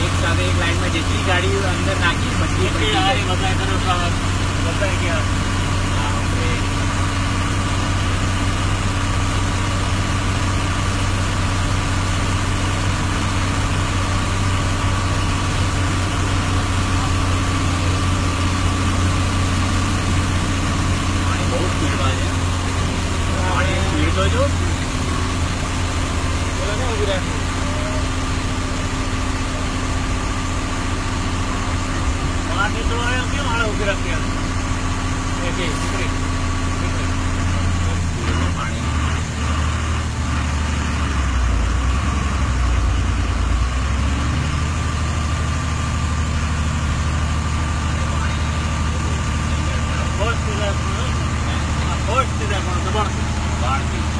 एक साथ एक लाइन में जितनी गाड़ी अंदर नाकी बच्ची यार बताया करो Bolanya? Bolanya udah. Bolanya itu yang dia malah udah dia. Oke, lot of people.